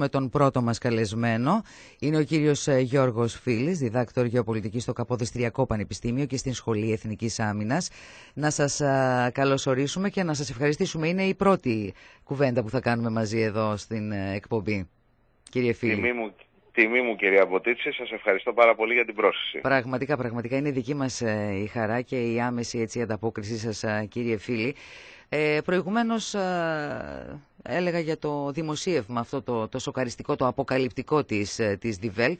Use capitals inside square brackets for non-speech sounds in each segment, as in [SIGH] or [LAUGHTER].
με τον πρώτο μας καλεσμένο. Είναι ο κύριος ε, Γιώργος Φίλης, διδάκτορ γεωπολιτικής στο Καποδιστριακό Πανεπιστήμιο και στην Σχολή Εθνικής Άμυνας. Να σας καλωσορίσουμε και να σας ευχαριστήσουμε. Είναι η πρώτη κουβέντα που θα κάνουμε μαζί εδώ στην ε, εκπομπή. Κύριε Φίλη. Τιμή μου, τιμή μου κυρία Μποτίτση, σας ευχαριστώ πάρα πολύ για την πρόσκληση. Πραγματικά, πραγματικά είναι δική μας ε, η χαρά και η άμεση έτσι, ανταπόκριση σας κύριε Φίλη. Ε, προηγουμένως έλεγα για το δημοσίευμα αυτό το, το σοκαριστικό, το αποκαλυπτικό της, ε, της Die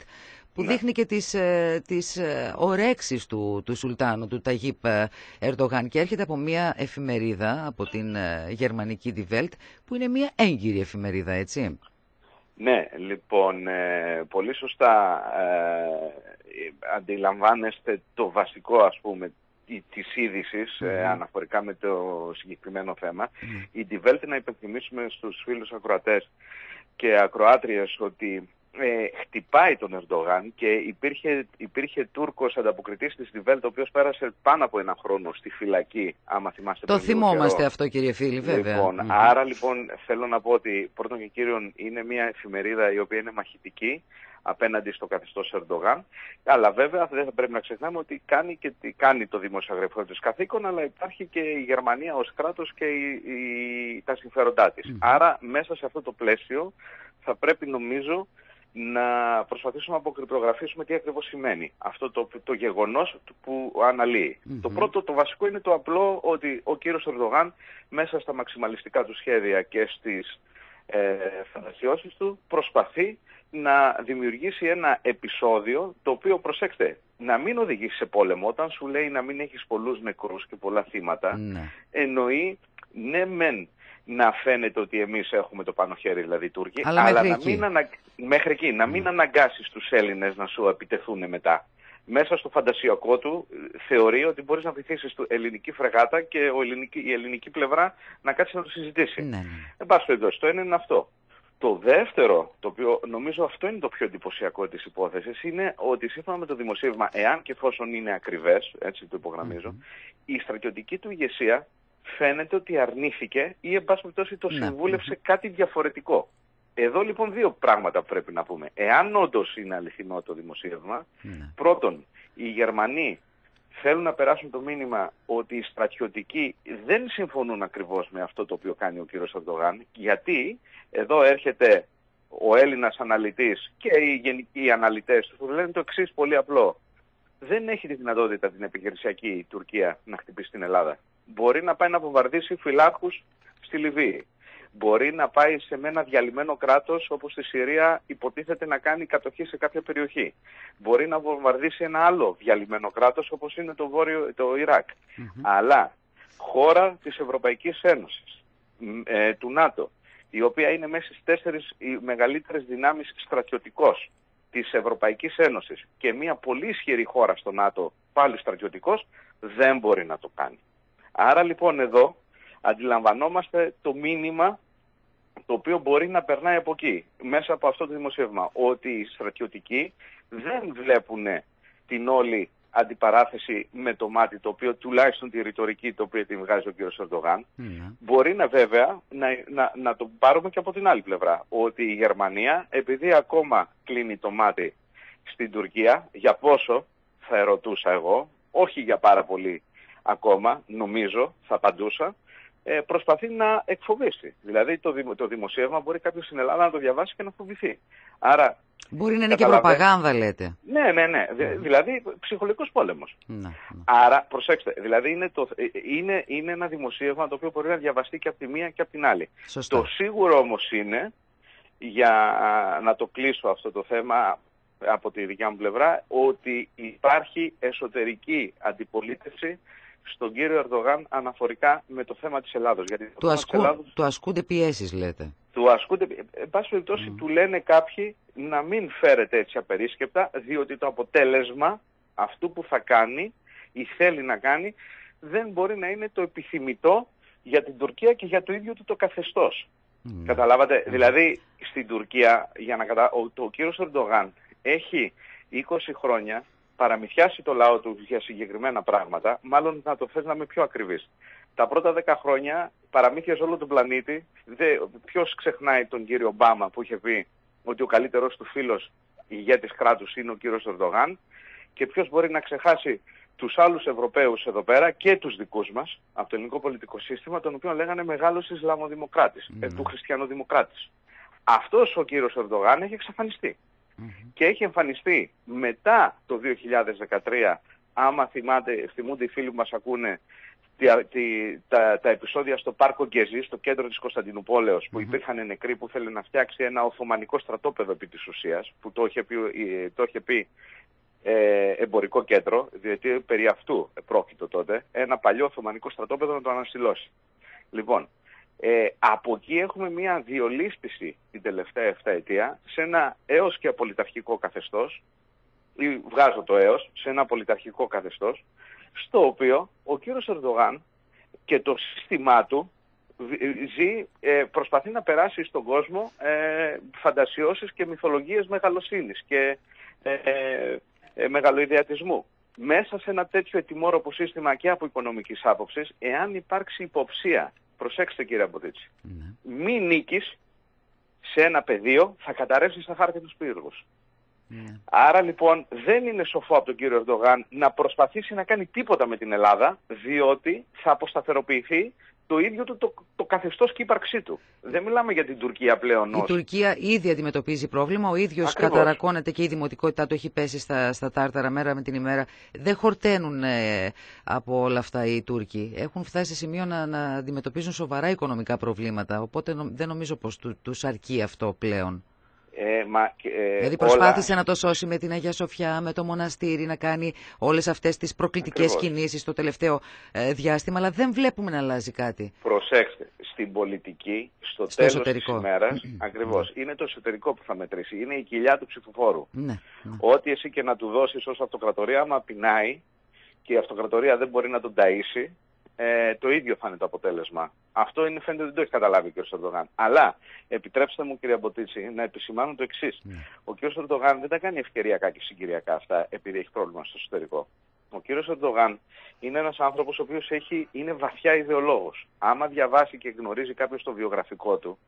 που ναι. δείχνει και τις, ε, τις ε, ορέξεις του, του Σουλτάνου, του Ταγίπ Ερντογάν και έρχεται από μια εφημερίδα, από την γερμανική Die Welt, που είναι μια έγκυρη εφημερίδα, έτσι. Ναι, λοιπόν, πολύ σωστά αντιλαμβάνεστε το βασικό, ας πούμε, της είδησης ε, αναφορικά με το συγκεκριμένο θέμα. Η Die Welt να υπενθυμίσουμε στους φίλους ακροατές και ακροάτριες ότι ε, χτυπάει τον Ερντογάν και υπήρχε, υπήρχε Τούρκος ανταποκριτής της Die Welt ο οποίος πέρασε πάνω από ένα χρόνο στη φυλακή άμα θυμάστε Το θυμόμαστε αυτό κύριε Φίλη βέβαια. Λοιπόν, Άρα λοιπόν θέλω να πω ότι πρώτον και κύριον είναι μια εφημερίδα η οποία είναι μαχητική απέναντι στο καθεστώς Ερντογάν. Αλλά βέβαια δεν θα πρέπει να ξεχνάμε ότι κάνει, και, κάνει το δημοσιογραφικό της καθήκον, αλλά υπάρχει και η Γερμανία ως κράτος και η, τα συμφέροντά της. Άρα μέσα σε αυτό το πλαίσιο θα πρέπει νομίζω να προσπαθήσουμε να αποκρυπτογραφήσουμε τι ακριβώς σημαίνει αυτό το, το γεγονός που αναλύει. Το πρώτο, το βασικό είναι το απλό ότι ο κύριος Ερντογάν μέσα στα μαξιμαλιστικά του σχέδια και στις ε, φαντασιώσεις του προσπαθεί να δημιουργήσει ένα επεισόδιο το οποίο, προσέξτε, να μην οδηγήσει σε πόλεμο. Όταν σου λέει να μην έχεις πολλούς νεκρούς και πολλά θύματα, ναι. εννοεί ναι μεν να φαίνεται ότι εμείς έχουμε το πάνω χέρι, δηλαδή οι Τούρκοι, αλλά, αλλά μέχρι να, εκεί. μην ανα... μέχρι εκεί, να μην ναι. αναγκάσεις τους Έλληνες να σου επιτεθούν μετά. Μέσα στο φαντασιακό του θεωρεί ότι μπορείς να βυθίσεις την ελληνική φρεγάτα και ο ελληνική, η ελληνική πλευρά να κάτσει να το συζητήσει. Ναι, ναι. Εν πάση περιπτώσει, το ένα είναι αυτό. Το δεύτερο, το οποίο νομίζω αυτό είναι το πιο εντυπωσιακό της υπόθεσης, είναι ότι σύμφωνα με το δημοσίευμα, εάν και εφόσον είναι ακριβές, έτσι το υπογραμμιζω η στρατιωτική του ηγεσία φαίνεται ότι αρνήθηκε ή εν πάση περιπτώσει το ναι, συμβούλευσε κάτι διαφορετικό. Εδώ λοιπόν δύο πράγματα πρέπει να πούμε. Εάν όντως είναι αληθινό το δημοσίευμα, ναι. πρώτον, οι Γερμανοί θέλουν να περάσουν το μήνυμα ότι οι στρατιωτικοί δεν συμφωνούν ακριβώς με αυτό το οποίο κάνει ο κύριος Ερντογάν, γιατί εδώ έρχεται ο Έλληνας αναλυτής και οι γενικοί αναλυτές τους λένε το εξής πολύ απλό. Δεν έχει τη δυνατότητα την επιχειρησιακή Τουρκία να χτυπήσει την Ελλάδα. Μπορεί να πάει να βομβαρδίσει φυλάρχους στη Λιβύη μπορεί να πάει σε ένα διαλυμένο κράτος όπως στη Συρία υποτίθεται να κάνει κατοχή σε κάποια περιοχή. Μπορεί να βομβαρδίσει ένα άλλο διαλυμένο κράτος όπως είναι το, βόρειο, το Ιράκ. Αλλά χώρα της Ευρωπαϊκής Ένωσης, ε, του ΝΑΤΟ, η οποία είναι μέσα στις τέσσερις οι μεγαλύτερες δυνάμεις στρατιωτικός της Ευρωπαϊκής Ένωσης και μια πολύ ισχυρή χώρα στο ΝΑΤΟ πάλι στρατιωτικός, δεν μπορεί να το κάνει. Άρα λοιπόν εδώ αντιλαμβανόμαστε το μήνυμα το οποίο μπορεί να περνάει από εκεί, μέσα από αυτό το δημοσίευμα, ότι οι στρατιωτικοί δεν βλέπουν την όλη αντιπαράθεση με το μάτι το οποίο τουλάχιστον τη ρητορική το οποίο την βγάζει ο κ. Ερντογάν ναι. μπορεί να βέβαια να, να, να το πάρουμε και από την άλλη πλευρά ότι η Γερμανία επειδή ακόμα κλείνει το μάτι στην Τουρκία για πόσο θα ερωτούσα εγώ όχι για πάρα πολύ ακόμα νομίζω θα απαντούσα ε, προσπαθεί να εκφοβήσει. Δηλαδή το, δημο, το δημοσίευμα μπορεί κάποιος στην Ελλάδα να το διαβάσει και να φοβηθεί. Άρα, μπορεί να είναι και προπαγάνδα λέτε. Ναι, ναι, ναι. Δηλαδή ψυχολογικός πόλεμος. Να, Άρα προσέξτε, δηλαδή είναι, το, ε, είναι, είναι ένα δημοσίευμα το οποίο μπορεί να διαβαστεί και από τη μία και από την άλλη. Το σίγουρο όμως είναι, για να το κλείσω αυτό το θέμα από τη δικιά μου πλευρά, ότι υπάρχει εσωτερική αντιπολίτευση στον κύριο Ερντογάν αναφορικά με το θέμα της Ελλάδος. Γιατί του, ασκού, Ελλάδος, του ασκούνται πιέσεις λέτε. Του ασκούνται, εν πάση περιπτώσει του λένε κάποιοι να μην φέρετε έτσι απερίσκεπτα, διότι το αποτέλεσμα αυτού που θα κάνει ή θέλει να κάνει δεν μπορεί να είναι το επιθυμητό για την Τουρκία και για το ίδιο του το καθεστώς. Καταλάβατε, δηλαδή στην Τουρκία, για να κατα... ο, το, ο κύριος Ερντογάν έχει 20 χρόνια παραμυθιάσει το λαό του για συγκεκριμένα πράγματα, μάλλον να το θες να είμαι πιο ακριβής. Τα πρώτα δέκα χρόνια παραμύθιασε όλο τον πλανήτη. Δε, ποιος ξεχνάει τον κύριο Ομπάμα που είχε πει ότι ο καλύτερος του φίλος ηγέτης κράτους είναι ο κύριος Ερντογάν; Και ποιος μπορεί να ξεχάσει τους άλλους Ευρωπαίους εδώ πέρα και τους δικούς μας από το ελληνικό πολιτικό σύστημα, τον οποίο λέγανε μεγάλος Ισλαμοδημοκράτης, mm. ε, του Χριστιανοδημοκράτης. Αυτός ο κύριος Ερντογάν έχει εξαφανιστεί. Και έχει εμφανιστεί μετά το 2013, άμα θυμάται, θυμούνται οι φίλοι που μας ακούνε, τα, τα επεισόδια στο πάρκο Γκεζή, στο κέντρο της Κωνσταντινούπολεως, που υπήρχαν νεκροί που ήθελε να φτιάξει ένα Οθωμανικό στρατόπεδο επί της ουσίας, που το είχε πει, ε, το είχε πει ε, εμπορικό κέντρο, διότι περί αυτού πρόκειτο τότε, ένα παλιό Οθωμανικό στρατόπεδο να το αναστηλώσει. Λοιπόν, ε, από εκεί έχουμε μια διολίσθηση την τελευταία 7 ετία σε ένα έως και απολυταρχικό καθεστώς, ή βγάζω το έως, σε ένα πολιταρχικό καθεστώς, στο οποίο ο κύριος Ερντογάν και το σύστημά του ζει, ε, προσπαθεί να περάσει στον κόσμο ε, φαντασιώσεις και μυθολογίες μεγαλοσύνης και ε, ε, μεγαλοειδιατισμού. Μέσα σε ένα τέτοιο ετοιμόρροπο σύστημα και από οικονομικής άποψης, εάν υπάρξει υποψία, προσέξτε κύριε Αμποτίτσι, ναι. μη νίκης σε ένα πεδίο θα καταρρεύσεις στα χάρτη τους πύργους. Ναι. Άρα λοιπόν δεν είναι σοφό από τον κύριο Ερντογάν να προσπαθήσει να κάνει τίποτα με την Ελλάδα, διότι θα αποσταθεροποιηθεί το ίδιο του το, το καθεστώς και ύπαρξή του. Δεν μιλάμε για την Τουρκία πλέον. Η Τουρκία ήδη αντιμετωπίζει πρόβλημα. Ο ίδιος καταρακώνεται και η δημοτικότητά του έχει πέσει στα, στα τάρταρα μέρα με την ημέρα. Δεν χορταίνουν ε, από όλα αυτά οι Τούρκοι. Έχουν φτάσει σε σημείο να, να αντιμετωπίζουν σοβαρά οικονομικά προβλήματα. Οπότε δεν νομίζω πως του τους αρκεί αυτό πλέον. Ε, μα, ε, δηλαδή προσπάθησε να το σώσει με την Αγία Σοφιά, με το μοναστήρι, να κάνει όλες αυτές τις προκλητικές Ακριβώς. κινήσεις το τελευταίο ε, διάστημα, αλλά δεν βλέπουμε να αλλάζει κάτι. Προσέξτε, στην πολιτική, στο, στο τέλος εσωτερικό. της ημέρας, [CLEARS THROAT] ακριβώς, είναι το εσωτερικό που θα μετρήσει, είναι η κοιλιά του ψηφοφόρου. Ναι, ναι. Ό,τι εσύ και να του δώσεις ως αυτοκρατορία, άμα πεινάει και η αυτοκρατορία δεν μπορεί να τον ταΐσει, ε, το ίδιο θα είναι το αποτέλεσμα. Αυτό είναι, φαίνεται δεν το έχει καταλάβει ο κ. Ερντογάν. Αλλά επιτρέψτε μου κύριε Μποτίτσι να επισημάνω το εξής. Ναι. Ο κ. Ερντογάν δεν τα κάνει ευκαιριακά και συγκυριακά αυτά επειδή έχει πρόβλημα στο εσωτερικό. Ο κ. Ερντογάν είναι ένας άνθρωπος ο οποίος έχει, είναι βαθιά ιδεολόγος. Άμα διαβάσει και γνωρίζει κάποιος το βιογραφικό του,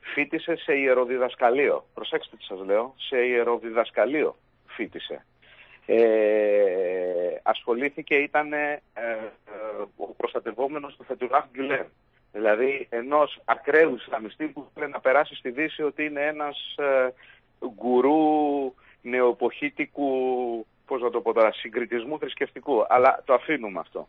φίτησε σε ιεροδιδασκαλείο. Προσέξτε τι σας λέω, σε ιεροδιδασκαλείο φίτησε ε, ασχολήθηκε, ήταν ε, ε, ο προστατευόμενος του Φετουλάχ Γκουλέν. Δηλαδή ενός ακραίου Ισλαμιστή που θέλει να περάσει στη Δύση ότι είναι ένας ε, γκουρού νεοποχήτικου, πώς να το πω τώρα, συγκριτισμού θρησκευτικού. Αλλά το αφήνουμε αυτό.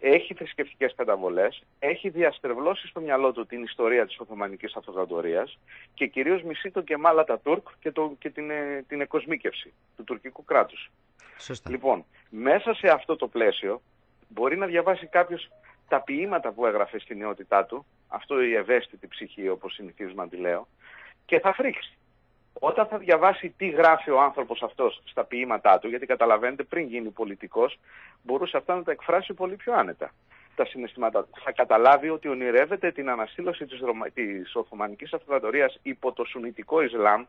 Έχει θρησκευτικές καταβολές, έχει διαστρεβλώσει στο μυαλό του την ιστορία της Οθωμανικής Αυτοκρατορίας και κυρίως μισεί τον Κεμάλα τα Τούρκ και, το, και την, την εκοσμίκευση του τουρκικού κράτους. Σωστά. Λοιπόν, μέσα σε αυτό το πλαίσιο μπορεί να διαβάσει κάποιος τα ποίηματα που έγραφε στη νεότητά του, αυτό η ευαίσθητη ψυχή όπως συνηθίζουμε να τη λέω, και θα φρίξει. Όταν θα διαβάσει τι γράφει ο άνθρωπος αυτός στα ποίηματά του, γιατί καταλαβαίνετε πριν γίνει πολιτικός, μπορούσε αυτά να τα εκφράσει πολύ πιο άνετα τα συναισθήματά του. Θα καταλάβει ότι ονειρεύεται την αναστήλωση της, Ρωμα... της Οθωμανικής Αυτοκρατορίας υπό το Σουνητικό Ισλάμ,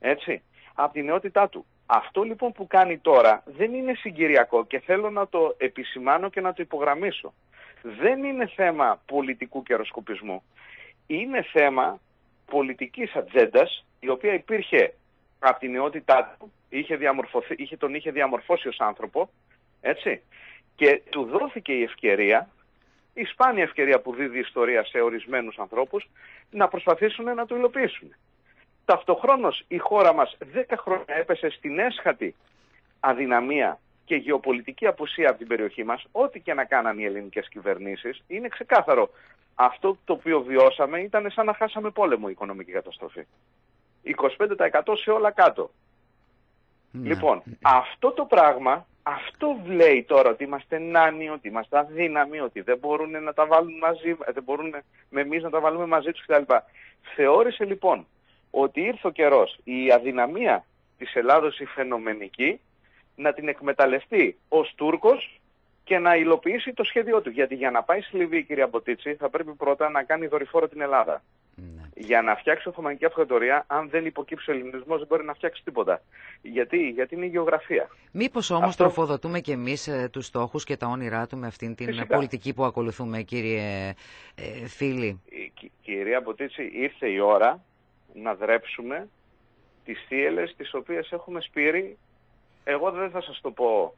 έτσι, από την νεότητά του. Αυτό λοιπόν που κάνει τώρα δεν είναι συγκυριακό και θέλω να το επισημάνω και να το υπογραμμίσω. Δεν είναι θέμα πολιτικού καιροσκοπισμού. Είναι θέμα πολιτικής ατζέντας, η οποία υπήρχε από την νεότητά του, είχε, διαμορφωθεί, είχε, τον είχε διαμορφώσει ως άνθρωπο, έτσι, και του δόθηκε η ευκαιρία, η σπάνια ευκαιρία που δίδει η ιστορία σε ορισμένους ανθρώπους, να προσπαθήσουν να το υλοποιήσουν. Ταυτοχρόνως η χώρα μας 10 χρόνια έπεσε στην έσχατη αδυναμία και γεωπολιτική απουσία από την περιοχή μας, ό,τι και να κάναν οι ελληνικές κυβερνήσεις, είναι ξεκάθαρο. Αυτό το οποίο βιώσαμε ήταν σαν να χάσαμε πόλεμο η οικονομική καταστροφή. 25% σε όλα κάτω. Ναι. Λοιπόν, αυτό το πράγμα, αυτό βλέπει τώρα ότι είμαστε νάνοι, ότι είμαστε αδύναμοι, ότι δεν μπορούν να τα βάλουν μαζί, δεν μπορούν με εμείς να τα βάλουμε μαζί τους κτλ. Θεώρησε λοιπόν ότι ήρθε ο καιρός η αδυναμία της Ελλάδος η φαινομενική να την εκμεταλλευτεί ως Τούρκος και να υλοποιήσει το σχέδιό του. Γιατί για να πάει στη Λιβύη, κυρία Μποτίτση, θα πρέπει πρώτα να κάνει δορυφόρο την Ελλάδα. Ναι. Για να φτιάξει Οθωμανική Αυτοκρατορία, αν δεν υποκύψει ο ελληνισμός, δεν μπορεί να φτιάξει τίποτα. Γιατί, Γιατί είναι η γεωγραφία. Μήπως όμως Αυτό... τροφοδοτούμε και εμείς ε, τους στόχους και τα όνειρά του με αυτήν την Φυσικά. πολιτική που ακολουθούμε, κύριε ε, φίλοι; κυρία Μποτίτση, ήρθε η ώρα να δρέψουμε τις θύελες τις οποίες έχουμε σπείρει, εγώ δεν θα σας το πω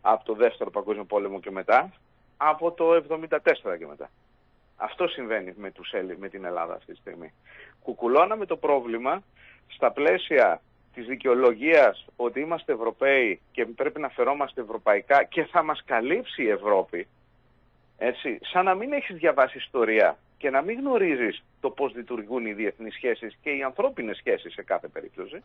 από το δεύτερο παγκόσμιο πόλεμο και μετά, από το 1974 και μετά. Αυτό συμβαίνει με, τους, με την Ελλάδα αυτή τη στιγμή. Κουκουλώναμε το πρόβλημα στα πλαίσια της δικαιολογίας ότι είμαστε Ευρωπαίοι και πρέπει να φερόμαστε ευρωπαϊκά και θα μας καλύψει η Ευρώπη, έτσι, σαν να μην έχεις διαβάσει ιστορία και να μην γνωρίζεις το πώς λειτουργούν οι διεθνείς σχέσεις και οι ανθρώπινες σχέσεις σε κάθε περίπτωση.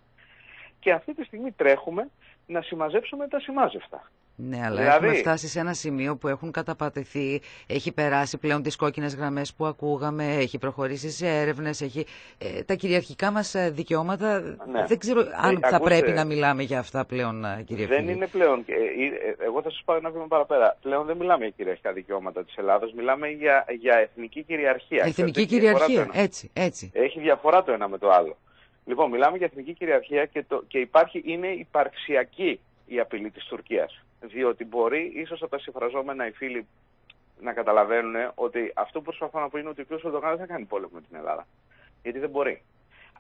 Και αυτή τη στιγμή τρέχουμε να συμμαζέψουμε τα συμμάζευτα. Ναι, αλλά δηλαδή... έχουμε φτάσει σε ένα σημείο που έχουν καταπατηθεί, έχει περάσει πλέον τις κόκκινες γραμμές που ακούγαμε, έχει προχωρήσει σε έρευνες, έχει... Ε, τα κυριαρχικά μας ε, δικαιώματα, ναι. δεν ξέρω αν ε, θα πρέπει να μιλάμε για αυτά πλέον, ε, κύριε Δεν είναι πλέον, εγώ θα σας πω ένα βήμα παραπέρα, πλέον δεν μιλάμε για κυριαρχικά δικαιώματα της Ελλάδος, μιλάμε για, για εθνική κυριαρχία. Εθνική κυριαρχία, έτσι, έτσι. Έχει διαφορά το ένα με το άλλο. Λοιπόν, μιλάμε για εθνική κυριαρχία και, το, και υπάρχει, είναι υπαρξιακή η απειλή της Τουρκίας διότι μπορεί ίσως από τα συμφραζόμενα οι φίλοι να καταλαβαίνουν ότι αυτό που προσπαθώ να πω είναι ότι ο κ. Ερντογάν δεν θα κάνει πόλεμο με την Ελλάδα. Γιατί δεν μπορεί.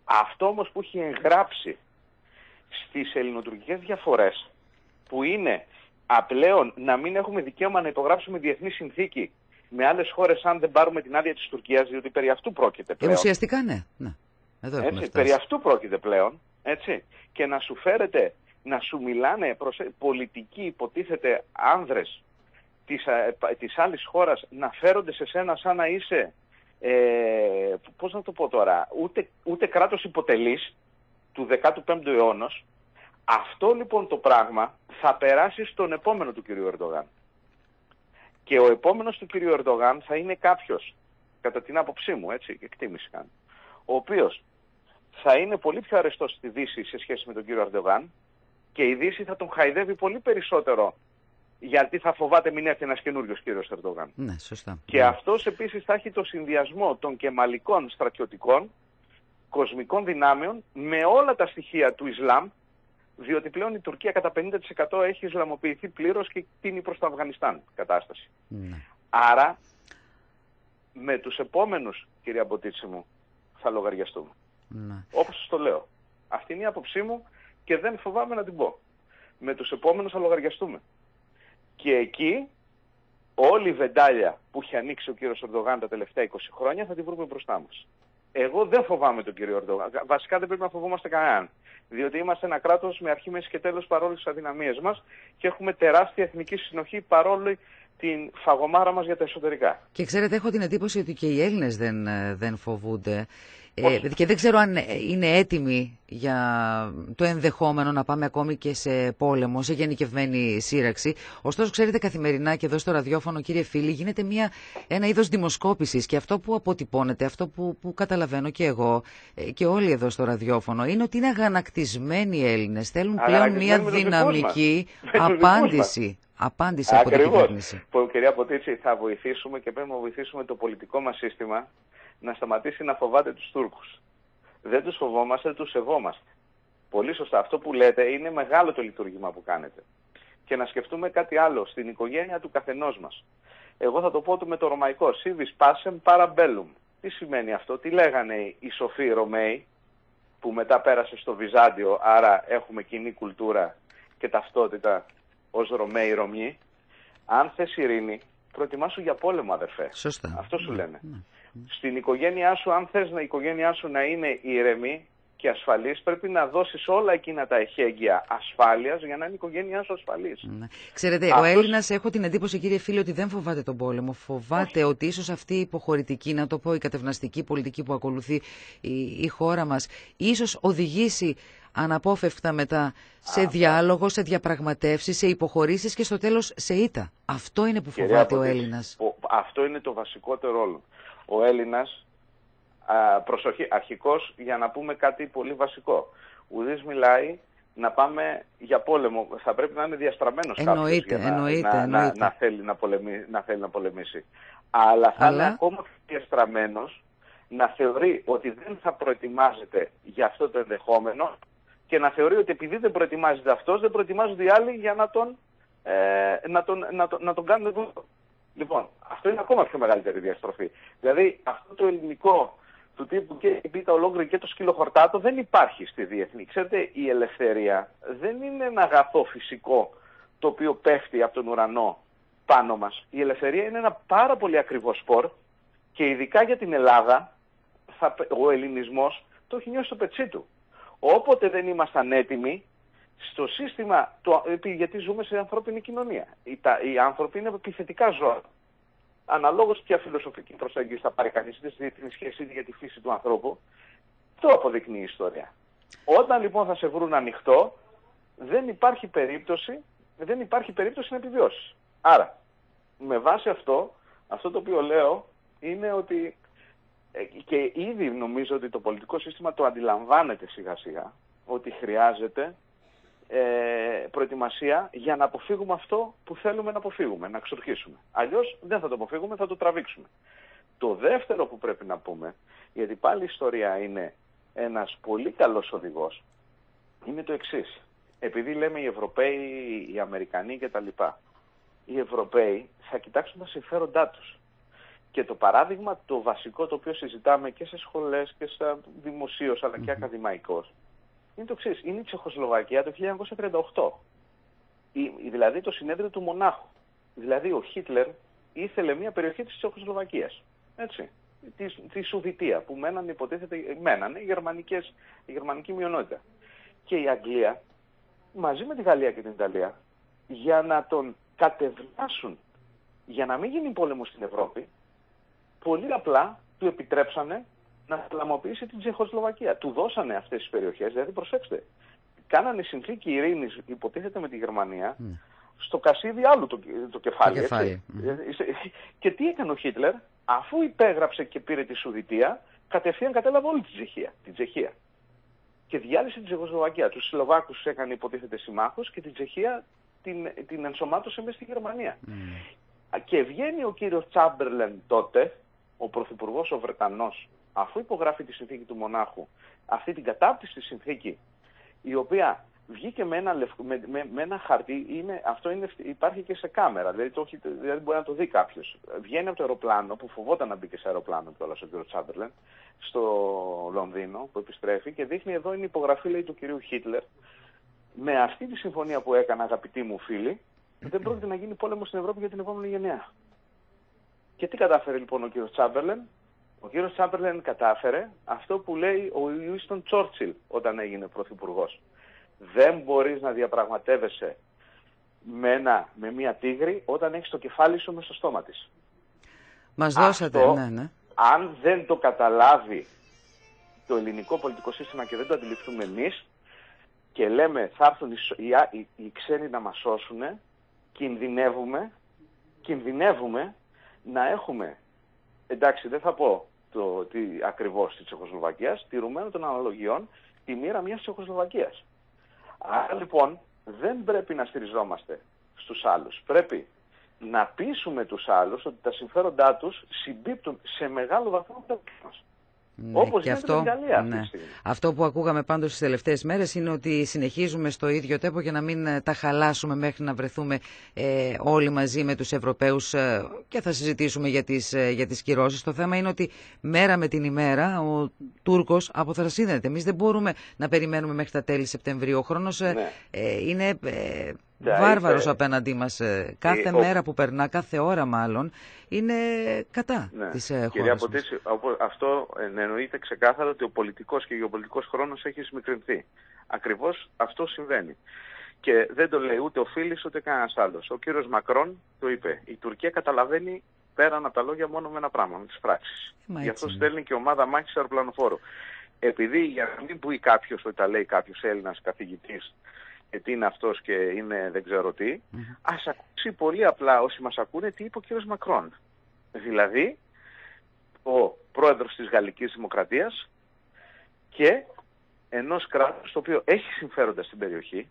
Αυτό όμως που έχει εγγράψει στις ελληνοτουρκικές διαφορές που είναι απλέον να μην έχουμε δικαίωμα να υπογράψουμε διεθνή συνθήκη με άλλες χώρες αν δεν πάρουμε την άδεια της Τουρκίας, διότι περί αυτού πρόκειται πλέον. Ε, ουσιαστικά ναι. ναι. Εδώ έτσι, περί αυτού πρόκειται πλέον. Έτσι. Και να σου φέρετε να σου μιλάνε προς πολιτικοί υποτίθεται άνδρες της, ε, της άλλης χώρας να φέρονται σε σένα σαν να είσαι, ε, πώς να το πω τώρα, ούτε, ούτε κράτος υποτελής του 15ου αιώνα, αυτό λοιπόν το πράγμα θα περάσει στον επόμενο του κυρίου Ερντογάν. Και ο επόμενος του κυρίου Ερντογάν θα είναι κάποιος, κατά την άποψή μου, έτσι, εκτίμηση κάνει, ο οποίος θα είναι πολύ πιο αρεστός στη Δύση σε σχέση με τον κύριο Ερντογάν, και η Δύση θα τον χαϊδεύει πολύ περισσότερο γιατί θα φοβάται μην έρθει ένας καινούριος κύριος Ερντογάν. Ναι, σωστά. Και ναι. αυτός επίσης θα έχει το συνδυασμό των κεμαλικών στρατιωτικών, κοσμικών δυνάμεων με όλα τα στοιχεία του Ισλάμ, διότι πλέον η Τουρκία κατά 50% έχει Ισλαμοποιηθεί πλήρως και τίνει προς το Αφγανιστάν κατάσταση. Ναι. Άρα με τους επόμενους, κυρία Μποτίτση μου, θα λογαριαστούμε. Ναι. Όπως το λέω. Αυτή είναι η άποψή μου και δεν φοβάμαι να την πω. Με τους επόμενους θα λογαριαστούμε. Και εκεί όλη η βεντάλια που έχει ανοίξει ο κύριος Ορδογάν τα τελευταία 20 χρόνια θα την βρούμε μπροστά μας. Εγώ δεν φοβάμαι τον κύριο Ορδογάν. Βασικά δεν πρέπει να φοβόμαστε κανέναν. Διότι είμαστε ένα κράτος με αρχή, μέση και τέλος παρόλο τις αδυναμίες μας και έχουμε τεράστια εθνική συνοχή παρόλο την φαγωμάρα μας για τα εσωτερικά. Και ξέρετε, έχω την εντύπωση ότι και οι Έλληνες δεν, ε, δεν φοβούνται. Ε, και δεν ξέρω αν είναι έτοιμοι για το ενδεχόμενο να πάμε ακόμη και σε πόλεμο, σε γενικευμένη σύραξη. Ωστόσο, ξέρετε, καθημερινά και εδώ στο ραδιόφωνο, κύριε Φίλη, γίνεται μια, ένα είδος δημοσκόπησης. Και αυτό που αποτυπώνεται, αυτό που, που καταλαβαίνω και εγώ ε, και όλοι εδώ στο ραδιόφωνο, είναι ότι είναι αγανακτισμένοι οι Έλληνες. Θέλουν πλέον μια δυναμική απάντηση. Απάντηση από την κυβέρνηση. Κυρία Ποτίτσι, θα βοηθήσουμε και πρέπει να βοηθήσουμε το πολιτικό μας σύστημα να σταματήσει να φοβάται τους Τούρκους. Δεν τους φοβόμαστε, τους σεβόμαστε. Πολύ σωστά. Αυτό που λέτε είναι μεγάλο το λειτουργήμα που κάνετε. Και να σκεφτούμε κάτι άλλο, στην οικογένεια του καθενός μας. Εγώ θα το πω του με το ρωμαϊκό, civis pacem parabellum. Τι σημαίνει αυτό, τι λέγανε οι σοφοί Ρωμαίοι, που μετά πέρασε στο Βυζάντιο, άρα έχουμε κοινή κουλτούρα και ταυτότητα ως Ρωμαίοι Ρωμιοί. Αν θες ειρήνη, προετοιμάσου για πόλεμο αδερφέ. Σωστά. Αυτό σου ναι, λένε. Ναι στην οικογένειά σου, αν θες να η οικογένειά σου να είναι ηρεμή και ασφαλής, πρέπει να δώσεις όλα εκείνα τα εχέγγυα ασφάλειας για να είναι η οικογένειά σου ασφαλής. Ναι. Ξέρετε, ο Έλληνας έχω την εντύπωση κύριε φίλε ότι δεν φοβάται τον πόλεμο. Φοβάται ότι ίσως αυτή η υποχωρητική, να το πω η κατευναστική πολιτική που ακολουθεί η, η χώρα μας, ίσως οδηγήσει αναπόφευκτα μετά σε διάλογο, σε διαπραγματεύσεις, σε υποχωρήσεις και στο τέλος σε ήττα. Αυτό είναι που φοβάται ο Έλληνας. Αυτό είναι το βασικότερο όλο ο Έλληνας, α, προσοχή, αρχικός για να πούμε κάτι πολύ βασικό. Ουδής μιλάει να πάμε για πόλεμο. Θα πρέπει να είναι διαστραμμένος κάποιος για να, εννοείται, να, εννοείται. Να, θέλει να, πολεμήσει, να θέλει να πολεμήσει. Αλλά θα είναι ακόμα πιο διαστραμμένος να θεωρεί ότι δεν θα προετοιμάζεται για αυτό το ενδεχόμενο και να θεωρεί ότι επειδή δεν προετοιμάζεται αυτός, δεν προετοιμάζονται οι άλλοι για να τον, ε, να τον, να τον, να τον κάνουν δούλο. Λοιπόν, αυτό είναι ακόμα πιο μεγαλύτερη διαστροφή. Δηλαδή αυτό το ελληνικό του τύπου και η πίτα ολόκληρη και το σκύλο χορτάτο δεν υπάρχει στη διεθνή. Ξέρετε, η ελευθερία δεν είναι ένα αγαθό φυσικό το οποίο πέφτει από τον ουρανό πάνω μας. Η ελευθερία είναι ένα πάρα πολύ ακριβός σπορ και ειδικά για την Ελλάδα θα, ο ελληνισμός το έχει νιώσει στο πετσί του. Όποτε δεν ήμασταν έτοιμοι στο σύστημα, το, γιατί ζούμε σε ανθρώπινη κοινωνία. Οι, τα, οι άνθρωποι είναι επιθετικά ζώα. Αναλόγως ποια φιλοσοφική προσέγγιση θα πάρει κανείς είτε στην σχέση για τη φύση του ανθρώπου, το αποδεικνύει η ιστορία. Όταν λοιπόν θα σε βρουν ανοιχτό, δεν υπάρχει περίπτωση, δεν υπάρχει περίπτωση να επιβιώσεις. Άρα, με βάση αυτό, αυτό το οποίο λέω είναι ότι ε, και ήδη νομίζω ότι το πολιτικό σύστημα το αντιλαμβάνεται σιγά σιγά ότι χρειάζεται ε, προετοιμασία για να αποφύγουμε αυτό που θέλουμε να αποφύγουμε, να ξορκίσουμε. Αλλιώς δεν θα το αποφύγουμε, θα το τραβήξουμε. Το δεύτερο που πρέπει να πούμε, γιατί πάλι η ιστορία είναι ένας πολύ καλός οδηγός, είναι το εξής. Επειδή λέμε οι Ευρωπαίοι, οι Αμερικανοί κτλ. Οι Ευρωπαίοι θα κοιτάξουν τα συμφέροντά τους. Και το παράδειγμα το βασικό το οποίο συζητάμε και σε σχολές και στα δημοσίως αλλά και ακαδημαϊκώς είναι το εξής. Είναι η Τσεχοσλοβακία το 1938. Η, δηλαδή το συνέδριο του Μονάχου. Δηλαδή ο Χίτλερ ήθελε μια περιοχή της Τσεχοσλοβακίας. Έτσι. Της, της Σουβητία που μέναν υποτίθεται, μένανε οι, γερμανικές, η γερμανική μειονότητα. Και η Αγγλία μαζί με τη Γαλλία και την Ιταλία για να τον κατευνάσουν για να μην γίνει πόλεμος στην Ευρώπη πολύ απλά του επιτρέψανε να θαλαμοποιήσει την Τσεχοσλοβακία. Του δώσανε αυτές τις περιοχές, δηλαδή προσέξτε, κάνανε συνθήκη ειρήνης, υποτίθεται με τη Γερμανία, ναι. στο κασίδι άλλου το, το κεφάλι. Έτσι. Και τι έκανε ο Χίτλερ, αφού υπέγραψε και πήρε τη Σουδητία, κατευθείαν κατέλαβε όλη την Τσεχία. Την Τσεχία. Και διάλυσε την Τσεχοσλοβακία. Τους Σλοβάκους έκανε υποτίθεται συμμάχους και την Τσεχία την, την ενσωμάτωσε μέσα στη Γερμανία. Και βγαίνει ο κύριος Τσάμπερλεν τότε, ο Πρωθυπουργός ο Βρετανός, αφού υπογράφει τη συνθήκη του μονάχου, αυτή την κατάπτυστη συνθήκη, η οποία βγήκε με ένα, με, με, με ένα χαρτί, είναι, αυτό είναι, υπάρχει και σε κάμερα, δηλαδή, το, δηλαδή μπορεί να το δει κάποιος. Βγαίνει από το αεροπλάνο, που φοβόταν να μπει και σε αεροπλάνο κιόλας ο κ. Τσάμπερλεν, στο Λονδίνο, που επιστρέφει και δείχνει εδώ είναι η υπογραφή λέει, του κυρίου Χίτλερ. Με αυτή τη συμφωνία που έκανα, αγαπητοί μου φίλοι, δεν πρόκειται να γίνει πόλεμος στην Ευρώπη για την επόμενη γενιά. Και τι κατάφερε λοιπόν ο κ. Τσάμπερλεν, ο κύριος Τσάμπερλεν κατάφερε αυτό που λέει ο Ιούιστον Τσόρτσιλ όταν έγινε πρωθυπουργός. Δεν μπορείς να διαπραγματεύεσαι με, ένα, με μια τίγρη όταν έχεις το κεφάλι σου μέσα στο στόμα της. Μας δώσατε, ναι, ναι. Αν δεν το καταλάβει το ελληνικό πολιτικό σύστημα και δεν το αντιληφθούμε εμείς και λέμε θα έρθουν οι, οι, οι ξένοι να μας σώσουν, κινδυνεύουμε, κινδυνεύουμε να έχουμε, εντάξει δεν θα πω το, τι, ακριβώς της Τσεχοσλοβακίας, τηρουμένο των αναλογιών τη μοίρα μιας Τσεχοσλοβακίας. Άρα λοιπόν δεν πρέπει να στηριζόμαστε στους άλλους. Πρέπει να πείσουμε τους άλλους ότι τα συμφέροντά τους συμπίπτουν σε μεγάλο βαθμό με μας. Ναι, Όπως και αυτό, Γαλλία ναι. αυτό που ακούγαμε πάντως στις τελευταίες μέρες είναι ότι συνεχίζουμε στο ίδιο τέπο για να μην ε, τα χαλάσουμε μέχρι να βρεθούμε ε, όλοι μαζί με τους Ευρωπαίους ε, και θα συζητήσουμε για τις, ε, για τις κυρώσεις. Το θέμα είναι ότι μέρα με την ημέρα ο Τούρκος αποθρασύνεται. Εμείς δεν μπορούμε να περιμένουμε μέχρι τα τέλη Σεπτεμβρίου. Ο χρόνος ναι. είναι βάρβαρος απέναντί μας. Κάθε μέρα που περνά, κάθε ώρα μάλλον, είναι κατά ναι. της χώρας Κυρία Ποτήση, αυτό εννοείται ξεκάθαρα ότι ο πολιτικός και ο γεωπολιτικός χρόνος έχει σμικρινθεί. Ακριβώς αυτό συμβαίνει. Και δεν το λέει ούτε ο Φίλης ούτε κανένας άλλος. Ο κύριος Μακρόν το είπε. Η Τουρκία καταλαβαίνει πέραν από τα λόγια μόνο με ένα πράγμα, με τις πράξεις. Ε, Γι' αυτό στέλνει και ομάδα μάχης αεροπλανοφόρου. Επειδή για να μην πούει κάποιος ότι τα λέει κάποιος Έλληνας καθηγητής και τι είναι αυτός και είναι δεν ξέρω τι, mm-hmm. ας ακούσει πολύ απλά όσοι μας ακούνε τι είπε ο κύριος Μακρόν. Δηλαδή, ο πρόεδρος της Γαλλικής Δημοκρατίας και ενός κράτους το οποίο έχει συμφέροντα στην περιοχή,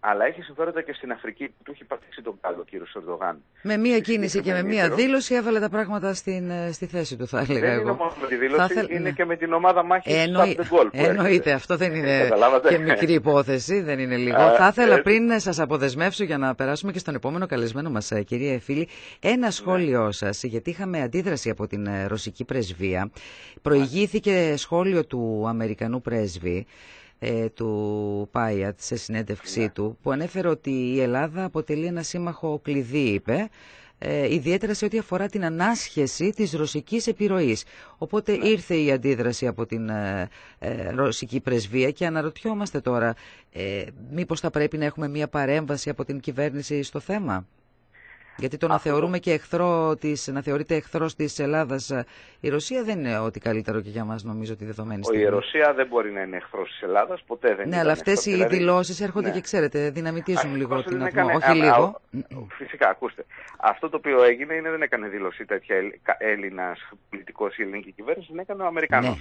αλλά έχεις συμφέροντα και στην Αφρική που του έχει πατήσει τον κάλο ο κύριος Ερντογάν. Με μία κίνηση και με μία δήλωση έβαλε τα πράγματα στην, ε, στη θέση του, θα έλεγα δεν εγώ. Είναι μόνο με τη δήλωση, θέλ... είναι και με την ομάδα μάχης Εννοεί... του Goal. Εννοείται, αυτό δεν είναι και μικρή υπόθεση, δεν είναι λίγο. θα ήθελα ε... πριν σας αποδεσμεύσω για να περάσουμε και στον επόμενο καλεσμένο μας, ε, κυρία Εφίλη, ένα ναι. σχόλιο ναι. σας, γιατί είχαμε αντίδραση από την ε, ρωσική πρεσβεία. Προηγήθηκε σχόλιο του Αμερικανού πρέσβη ε, του Πάιατ σε συνέντευξή ναι. του που ανέφερε ότι η Ελλάδα αποτελεί ένα σύμμαχο κλειδί, είπε, ε, ιδιαίτερα σε ό,τι αφορά την ανάσχεση της ρωσικής επιρροής. Οπότε ναι. ήρθε η αντίδραση από την ε, ε, ρωσική πρεσβεία και αναρωτιόμαστε τώρα ε, μήπως θα πρέπει να έχουμε μια παρέμβαση από την κυβέρνηση στο θέμα; Γιατί το να θεωρούμε και εχθρό της, να θεωρείται εχθρός της Ελλάδας ε, η Ρωσία δεν είναι ό,τι καλύτερο και για μας, νομίζω, ότι δεδομένη στιγμή. Η Ρωσία δεν μπορεί να είναι εχθρός της Ελλάδας, ποτέ δεν ναι, αλλά αυτές οι δηλαδή... δηλώσεις έρχονται ναι. και ξέρετε, δυναμητίζουν λίγο την ατμόσφαιρα. Όχι λίγο. Φυσικά, ακούστε. Αυτό το οποίο έγινε είναι δεν έκανε δήλωση τέτοια Έλληνας πολιτικός ή ελληνική κυβέρνηση, την έκανε ο Αμερικανό.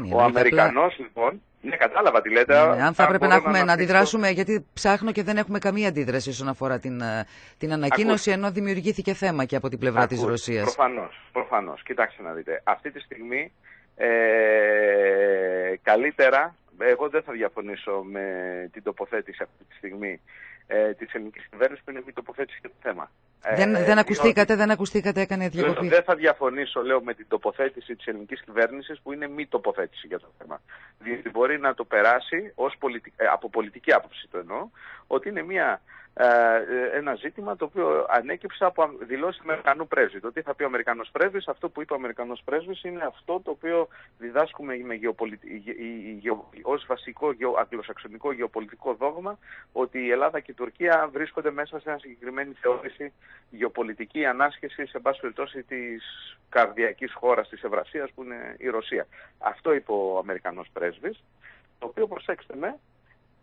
Ναι, ο Αμερικανός, λοιπόν, ναι, κατάλαβα τι λέτε. Ναι, αν θα έπρεπε να, έχουμε, να, αντιδράσουμε, γιατί ψάχνω και δεν έχουμε καμία αντίδραση όσον αφορά την, ε, την ανακοίνωση, Ακούστε. ενώ δημιουργήθηκε θέμα και από την πλευρά της Ρωσίας. Προφανώς, προφανώς. Κοιτάξτε να δείτε. Αυτή τη στιγμή ε, καλύτερα, εγώ δεν θα διαφωνήσω με την τοποθέτηση αυτή τη στιγμή ε, της ελληνικής κυβέρνησης που είναι μη τοποθέτηση για το θέμα. Δεν, ε, δεν ακουστήκατε, δεν ακουστήκατε, έκανε διακοπή. Δεν θα διαφωνήσω, λέω, με την τοποθέτηση της ελληνικής κυβέρνησης που είναι μη τοποθέτηση για το θέμα. Διότι μπορεί να το περάσει ως πολιτι... Ε, από πολιτική άποψη το εννοώ, ότι είναι μια ε, ένα ζήτημα το οποίο ανέκυψε από δηλώσεις Αμερικανού πρέσβη. Το τι θα πει ο Αμερικανός πρέσβης, αυτό που είπε ο Αμερικανός πρέσβης είναι αυτό το οποίο διδάσκουμε με γεωπολι... ως βασικό γεω... αγγλοσαξονικό γεωπολιτικό δόγμα ότι η Ελλάδα και η Τουρκία βρίσκονται μέσα σε μια συγκεκριμένη θεώρηση γεωπολιτική ανάσχεση, σε πάση περιπτώσει, της καρδιακής χώρας της Ευρασίας που είναι η Ρωσία. Αυτό είπε ο Αμερικανός πρέσβης, το οποίο προσέξτε με,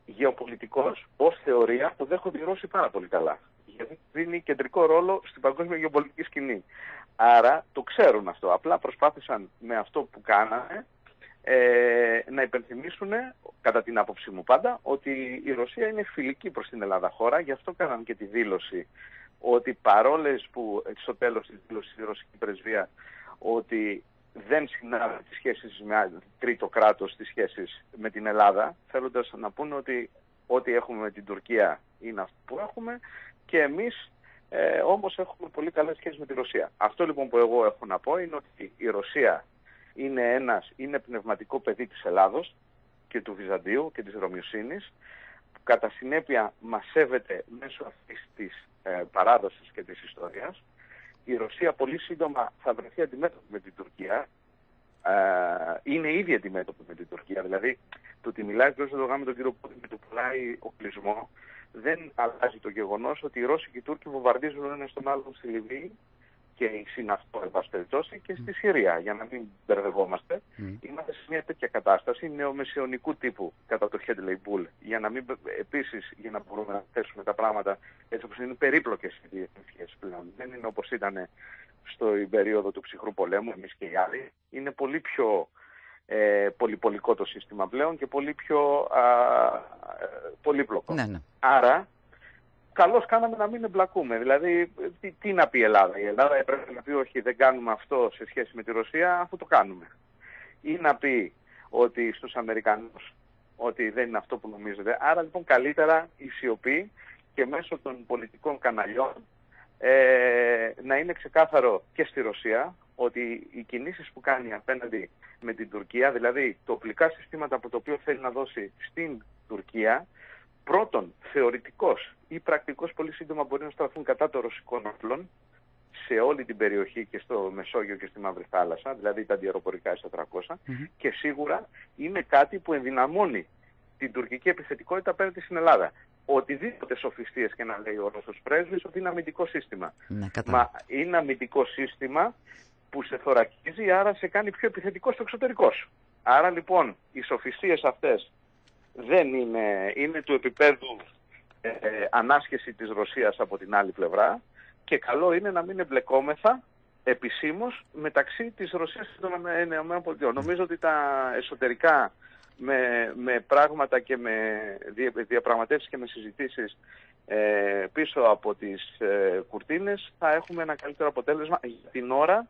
γεωπολιτικός ως θεωρία το δέχονται οι Ρώσοι πάρα πολύ καλά. Γιατί δίνει κεντρικό ρόλο στην παγκόσμια γεωπολιτική σκηνή. Άρα το ξέρουν αυτό. Απλά προσπάθησαν με αυτό που κάνανε ε, να υπενθυμίσουν, κατά την άποψή μου πάντα, ότι η Ρωσία είναι φιλική προς την Ελλάδα χώρα. Γι' αυτό κάναν και τη δήλωση ότι παρόλες που στο τέλος της δήλωσης η Ρωσική Πρεσβεία ότι δεν συνάδει τις σχέσεις με τρίτο κράτος, τις σχέσεις με την Ελλάδα, θέλοντας να πούνε ότι ό,τι έχουμε με την Τουρκία είναι αυτό που έχουμε και εμείς ε, όμως έχουμε πολύ καλές σχέσεις με τη Ρωσία. Αυτό λοιπόν που εγώ έχω να πω είναι ότι η Ρωσία είναι ένας, είναι πνευματικό παιδί της Ελλάδος και του Βυζαντίου και της Ρωμιοσύνης που κατά συνέπεια μας σέβεται μέσω αυτής της ε, παράδοσης και της ιστορίας η Ρωσία πολύ σύντομα θα βρεθεί αντιμέτωπη με την Τουρκία. Ε, είναι ήδη αντιμέτωπη με την Τουρκία. Δηλαδή, το ότι μιλάει ο κ. με τον κύριο Πούτιν και του πουλάει οπλισμό δεν αλλάζει το γεγονός ότι οι Ρώσοι και οι Τούρκοι βομβαρδίζουν ένας στον άλλον στη Λιβύη και η συναυτό, εν πάση περιπτώσει, και στη Συρία, για να μην μπερδευόμαστε. Mm. Είμαστε σε μια τέτοια κατάσταση νεομεσαιωνικού τύπου κατά το Headley Bull, για να μην, επίσης, για να μπορούμε να θέσουμε τα πράγματα έτσι όπως είναι περίπλοκες οι διεθνείς πλέον. Δεν είναι όπως ήταν στο περίοδο του ψυχρού πολέμου, εμείς και οι άλλοι. Είναι πολύ πιο ε, πολυπολικό το σύστημα πλέον και πολύ πιο α, ε, πολύπλοκο. Ναι, ναι. Άρα, καλώς κάναμε να μην εμπλακούμε. Δηλαδή, τι, τι να πει η Ελλάδα; Η Ελλάδα έπρεπε να πει όχι δεν κάνουμε αυτό σε σχέση με τη Ρωσία αφού το κάνουμε. Ή να πει ότι στους Αμερικανούς ότι δεν είναι αυτό που νομίζετε. Άρα λοιπόν καλύτερα η σιωπή και μέσω των πολιτικών καναλιών ε, να είναι ξεκάθαρο και στη Ρωσία ότι οι κινήσεις που κάνει απέναντι με την Τουρκία, δηλαδή το οπλικά συστήματα από το οποίο θέλει να δώσει στην Τουρκία, πρώτον θεωρητικός ή πρακτικός πολύ σύντομα μπορεί να στραφούν κατά των ρωσικών όπλων σε όλη την περιοχή και στο Μεσόγειο και στη Μαύρη Θάλασσα, δηλαδή τα αντιεροπορικά S-400 και σίγουρα είναι κάτι που ενδυναμώνει την τουρκική επιθετικότητα απέναντι στην Ελλάδα. Οτιδήποτε σοφιστίες και να λέει ο Ρώσος πρέσβης ότι είναι αμυντικό σύστημα. Ναι, Μα είναι αμυντικό σύστημα που σε θωρακίζει, άρα σε κάνει πιο επιθετικό στο εξωτερικό σου. Άρα λοιπόν οι σοφιστίες αυτές δεν είναι, είναι του επίπεδου ε, ανάσχεση της Ρωσίας από την άλλη πλευρά και καλό είναι να μην εμπλεκόμεθα επισήμως μεταξύ της Ρωσίας και των ΗΠΑ. Νομίζω ότι τα εσωτερικά με, με πράγματα και με διαπραγματεύσεις και με συζητήσεις ε, πίσω από τις ε, κουρτίνες θα έχουμε ένα καλύτερο αποτέλεσμα για την ώρα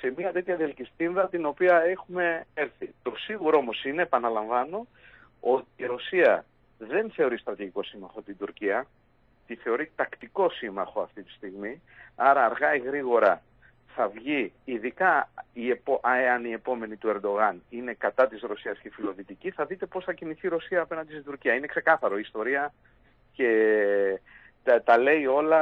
σε μια τέτοια διελκυστίνδα την οποία έχουμε έρθει. Το σίγουρο όμως είναι, επαναλαμβάνω, ότι η Ρωσία δεν θεωρεί στρατηγικό σύμμαχο την Τουρκία, τη θεωρεί τακτικό σύμμαχο αυτή τη στιγμή, άρα αργά ή γρήγορα θα βγει, ειδικά η επο, εάν η επόμενη του Ερντογάν είναι κατά της Ρωσίας και φιλοδυτική, θα δείτε πώς θα κινηθεί η Ρωσία απέναντι στην Τουρκία. Είναι ξεκάθαρο η ιστορία και τα, τα λέει όλα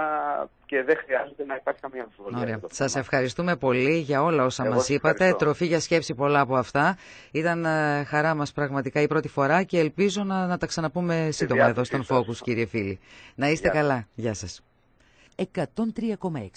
και δεν χρειάζεται να υπάρχει καμία αμφιβολία. Ωραία. Σας ευχαριστούμε πολύ για όλα όσα Εγώ μας είπατε. Ευχαριστώ. Τροφή για σκέψη πολλά από αυτά. Ήταν ε, χαρά μας πραγματικά η πρώτη φορά και ελπίζω να, να τα ξαναπούμε σύντομα εδώ στον Focus κύριε φίλοι. Να είστε Γεια. καλά. Γεια σας. 103,6